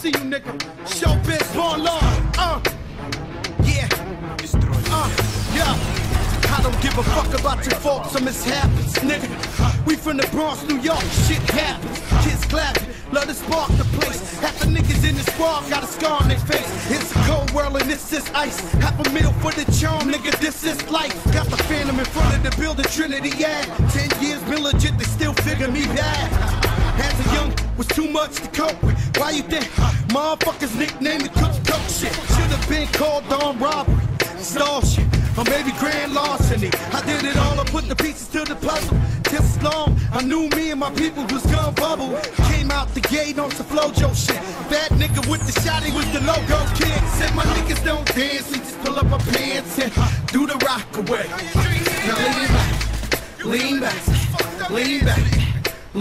see you, nigga. Show biz, born law. Uh. Yeah. Uh. Yeah. I don't give a fuck about your faults or mishaps, nigga. We from the Bronx, New York, shit happens. Kids clapping, love to spark the place. Half the niggas in the squad got a scar on their face. It's a cold world and this is ice. Half a meal for the charm, nigga, this is life. Got the phantom in front of the building, Trinity, yeah. Ten years been legit, they still figure me bad. As a young, was too much to cope with. Why you think motherfuckers nicknamed the cook cook shit? Should've been called on robbery, stall shit, or maybe grand larceny. I did it all, I put the pieces to the puzzle. This long, I knew me and my people was gonna bubble. Came out the gate on some Flo-Jo shit. That nigga with the shot, he was the logo kid. Said my niggas don't dance, we just pull up our pants and do the rock away. Now lean back, lean back, lean back. Lean back,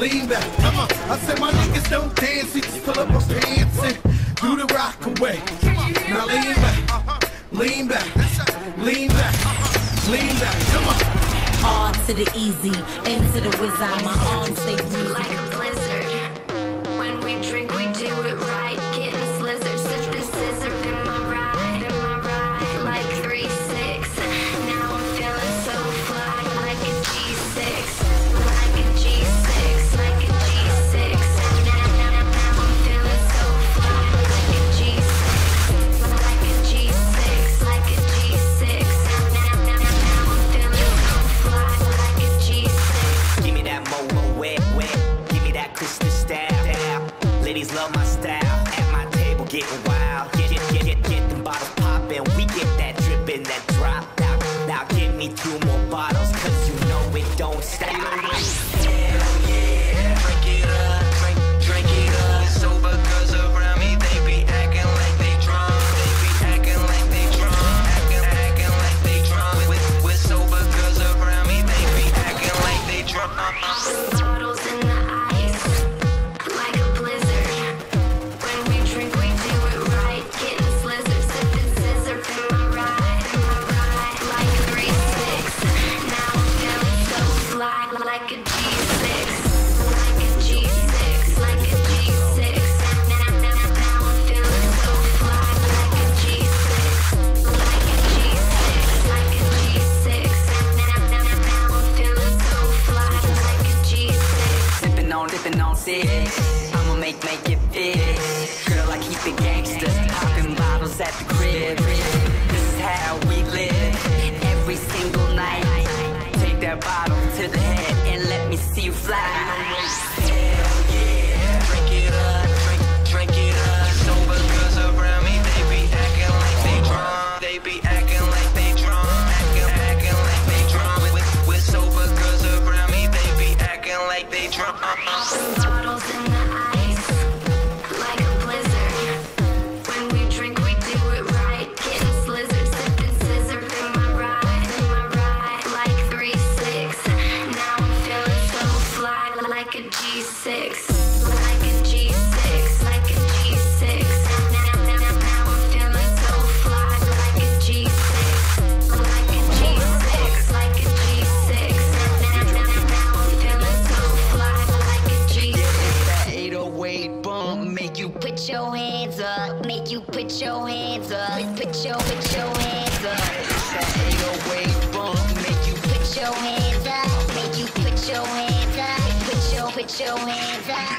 come on. I said my niggas don't dance, we just pull up our pants and do the rock away. Now lean back, lean back, lean back, lean back, come on. R to the easy, into the wizard. My arms free. like now two more bottles, cause you know it don't stop. Hell yeah. Drink it up, drink, drink it up. Sober girls around me, they be acting like they drunk. They be acting like they drunk. Acting, acting like they drunk. With, with sober girls around me, they be acting like they drunk. Uh-huh. I'ma make, make it fit. Girl, I keep it gangster. Popping bottles at the crib. Put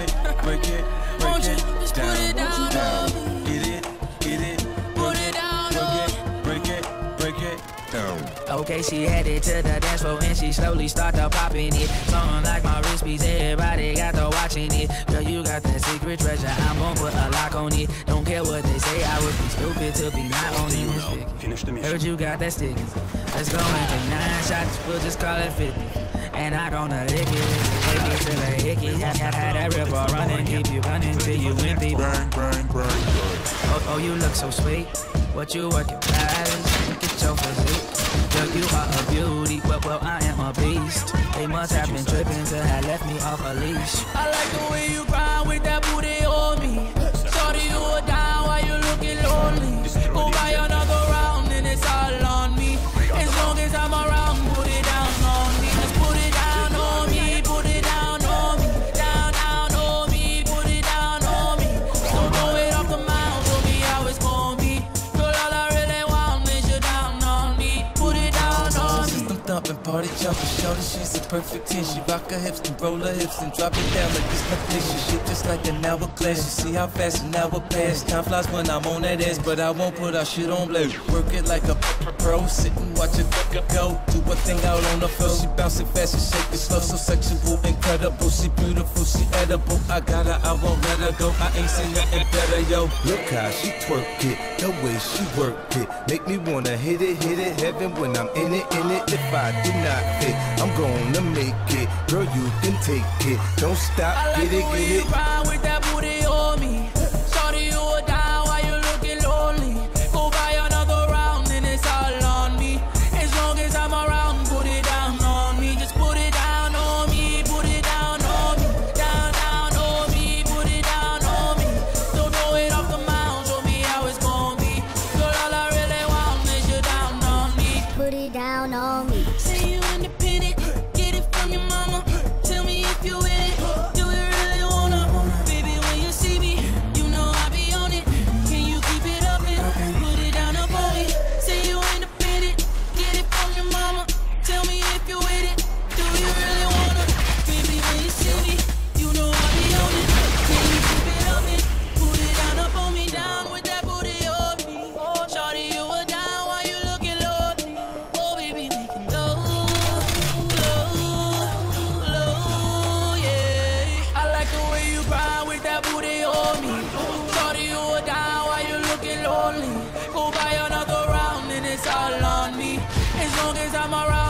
Work it, break it, break it. just put it down, down. down. Get it, get it. Put it down, Work it, break it, break it. Down. Okay, she headed to the dance floor and she slowly started popping it. Something like my wrist piece, everybody got to watching it. Girl, you got that secret treasure, I'm gonna put a lock on it. Don't care what they say, I would be stupid to be not on it. Finish the mission. Heard you got that stick. Let's go and take nine shots, we'll just call it 50. And I gonna lick it, lick it till the hickey. Had, had, had that river running, keep you running till you empty. Bang, bang, bang, bang. Oh, oh, you look so sweet. What you working fast? Look at your physique. Girl, you are a beauty. Well, well, I am a beast. They must have been tripping till have left me off a leash. I like the way you grind with that booty on me. Shorty, you are down while you looking lonely. Go party jumping, shorty, she's a perfect 10. She rock her hips and roll her hips and drop it down like it's no picture. Shit just like an hourglass. You see how fast an hour pass. Time flies when I'm on that ass, but I won't put our shit on blast. Work it like a pro, sit and watch it go. Do a thing out on the floor. She bouncing fast and shake it slow, so sexual, incredible. She beautiful, she edible. I got her, I won't let her go. I ain't seen nothing better, yo. Look how she twerk it, the way she work it. Make me wanna hit it, hit it, heaven when I'm in it, in it. If I do not fit, I'm gonna make it. Girl, you can take it. Don't stop, I like get it, get you it. All